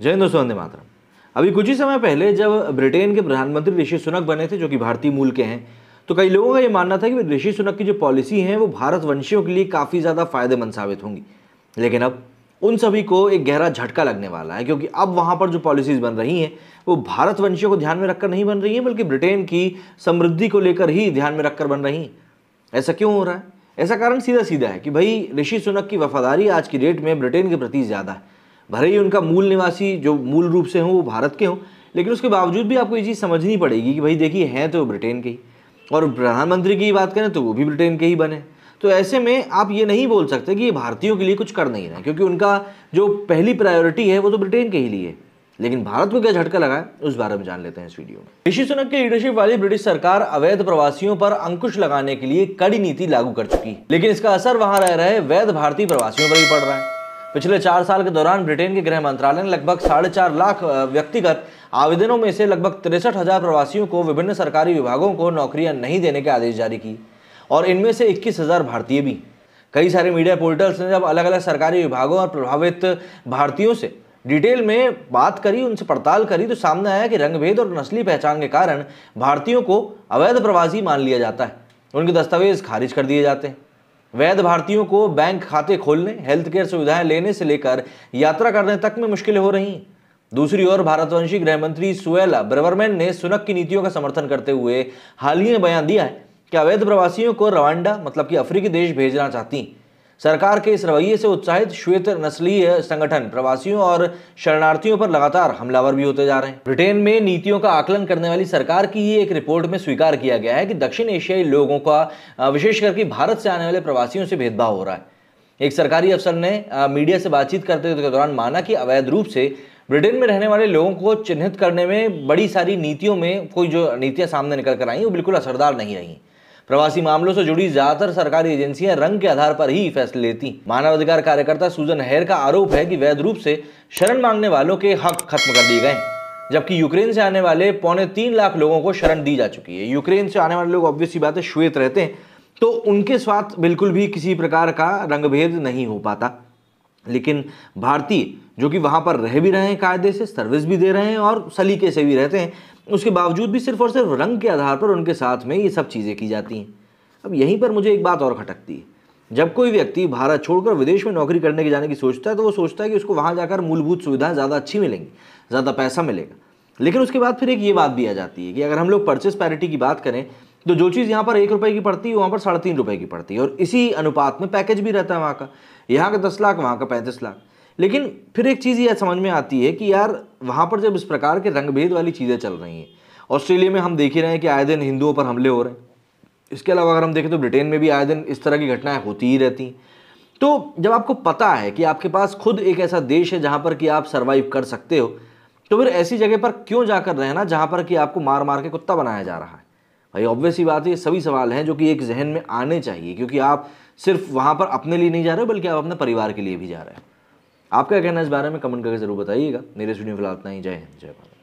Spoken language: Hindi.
जय हिंद दोस्तों, वंदे मातरम। अभी कुछ ही समय पहले जब ब्रिटेन के प्रधानमंत्री ऋषि सुनक बने थे, जो कि भारतीय मूल के हैं तो कई लोगों का ये मानना था कि ऋषि सुनक की जो पॉलिसी है, वो भारत वंशियों के लिए काफ़ी ज़्यादा फ़ायदेमंद साबित होंगी। लेकिन अब उन सभी को एक गहरा झटका लगने वाला है, क्योंकि अब वहाँ पर जो पॉलिसीज़ बन रही हैं, वो भारत वंशियों को ध्यान में रखकर नहीं बन रही हैं, बल्कि ब्रिटेन की समृद्धि को लेकर ही ध्यान में रखकर बन रही हैं। ऐसा क्यों हो रहा है? ऐसा कारण सीधा सीधा है कि भाई ऋषि सुनक की वफादारी आज की डेट में ब्रिटेन के प्रति ज़्यादा है। भले ही उनका मूल निवासी जो मूल रूप से हों, वो भारत के हों, लेकिन उसके बावजूद भी आपको ये चीज़ समझनी पड़ेगी कि भाई देखिए, हैं तो ब्रिटेन के ही। और प्रधानमंत्री की बात करें तो वो भी ब्रिटेन के ही बने। तो ऐसे में आप ये नहीं बोल सकते कि ये भारतीयों के लिए कुछ कर नहीं रहे, क्योंकि उनका जो पहली प्रायोरिटी है, वो तो ब्रिटेन के ही लिए। लेकिन भारत को क्या झटका लगा है? उस बारे में जान लेते हैं इस वीडियो में। ऋषि सुनक की लीडरशिप वाली ब्रिटिश सरकार अवैध प्रवासियों पर अंकुश लगाने के लिए कड़ी नीति लागू कर चुकी। है लेकिन इसका असर वहाँ रह रहे वैध भारतीय प्रवासियों पर ही पड़ रहा है। पिछले चार साल के दौरान ब्रिटेन के गृह मंत्रालय ने लगभग साढ़े चार लाख व्यक्तिगत आवेदनों में से लगभग तिरसठ हज़ार प्रवासियों को विभिन्न सरकारी विभागों को नौकरियाँ नहीं देने के आदेश जारी किए और इनमें से इक्कीस हज़ार भारतीय भी। कई सारे मीडिया पोर्टल्स ने जब अलग अलग सरकारी विभागों और प्रभावित भारतीयों से डिटेल में बात करी, उनसे पड़ताल करी तो सामने आया कि रंगभेद और नस्ली पहचान के कारण भारतीयों को अवैध प्रवासी मान लिया जाता है। उनके दस्तावेज़ खारिज कर दिए जाते हैं। वैध भारतीयों को बैंक खाते खोलने हेल्थ केयर सुविधाएँ लेने से लेकर यात्रा करने तक में मुश्किलें हो रही हैं। दूसरी ओर, भारतवंशी गृह मंत्री सुएला ब्रवरमैन ने सुनक की नीतियों का समर्थन करते हुए हाल ही में बयान दिया है कि अवैध प्रवासियों को रवांडा मतलब कि अफ्रीकी देश भेजना चाहती सरकार के इस रवैये से उत्साहित श्वेत नस्लीय संगठन प्रवासियों और शरणार्थियों पर लगातार हमलावर भी होते जा रहे हैं। ब्रिटेन में नीतियों का आकलन करने वाली सरकार की ही एक रिपोर्ट में स्वीकार किया गया है कि दक्षिण एशियाई लोगों का विशेष करके भारत से आने वाले प्रवासियों से भेदभाव हो रहा है। एक सरकारी अफसर ने मीडिया से बातचीत करते के दौरान माना कि अवैध रूप से ब्रिटेन में रहने वाले लोगों को चिन्हित करने में बड़ी सारी नीतियों में कोई जो नीतियाँ सामने निकल कर आई वो बिल्कुल असरदार नहीं रही प्रवासी मामलों से जुड़ी ज़्यादातर सरकारी एजेंसियाँ रंग के आधार पर ही फैसले लेती। मानवाधिकार कार्यकर्ता सुजन हेर का आरोप है कि वैध रूप से शरण मांगने वालों के हक खत्म कर दिए गए जबकि यूक्रेन से आने वाले पौने तीन लाख लोगों को शरण दी जा चुकी है। यूक्रेन से आने वाले लोग ऑब्वियसली बात है, श्वेत रहते हैं तो उनके साथ बिल्कुल भी किसी प्रकार का रंगभेद नहीं हो पाता। लेकिन भारतीय, जो कि वहाँ पर रह भी रहे हैं, कायदे से, सर्विस भी दे रहे हैं और सलीके से भी रहते हैं, उसके बावजूद भी सिर्फ़ और सिर्फ़ रंग के आधार पर उनके साथ में ये सब चीज़ें की जाती हैं। अब यहीं पर मुझे एक बात और खटकती है। जब कोई व्यक्ति भारत छोड़कर विदेश में नौकरी करने के जाने की सोचता है तो वो सोचता है कि उसको वहाँ जाकर मूलभूत सुविधाएँ ज़्यादा अच्छी मिलेंगी, ज़्यादा पैसा मिलेगा। लेकिन उसके बाद फिर एक ये बात भी आ जाती है कि अगर हम लोग परचेस पैरिटी की बात करें तो जो चीज़ यहाँ पर एक रुपए की पड़ती है, वहाँ पर साढ़े तीन रुपए की पड़ती है। और इसी अनुपात में पैकेज भी रहता है वहाँ का। यहाँ का दस लाख, वहाँ का पैंतीस लाख। लेकिन फिर एक चीज़ यह समझ में आती है कि यार, वहाँ पर जब इस प्रकार के रंगभेद वाली चीज़ें चल रही हैं, ऑस्ट्रेलिया में हम देख ही रहे हैं कि आए दिन हिंदुओं पर हमले हो रहे हैं। इसके अलावा अगर हम देखें तो ब्रिटेन में भी आए दिन इस तरह की घटनाएँ होती ही रहती हैं। तो जब आपको पता है कि आपके पास खुद एक ऐसा देश है जहाँ पर कि आप सर्वाइव कर सकते हो तो फिर ऐसी जगह पर क्यों जाकर रहना जहाँ पर कि आपको मार मार के कुत्ता बनाया जा रहा है? भाई ऑब्वियस ही बात है, ये सभी सवाल हैं जो कि एक जहन में आने चाहिए, क्योंकि आप सिर्फ़ वहाँ पर अपने लिए नहीं जा रहे हो बल्कि आप अपने परिवार के लिए भी जा रहे हैं। आपका कहना इस बारे में? कमेंट करके ज़रूर बताइएगा। मेरे वीडियो फ़िलहाल इतना ही। जय हिंद, जय भारत।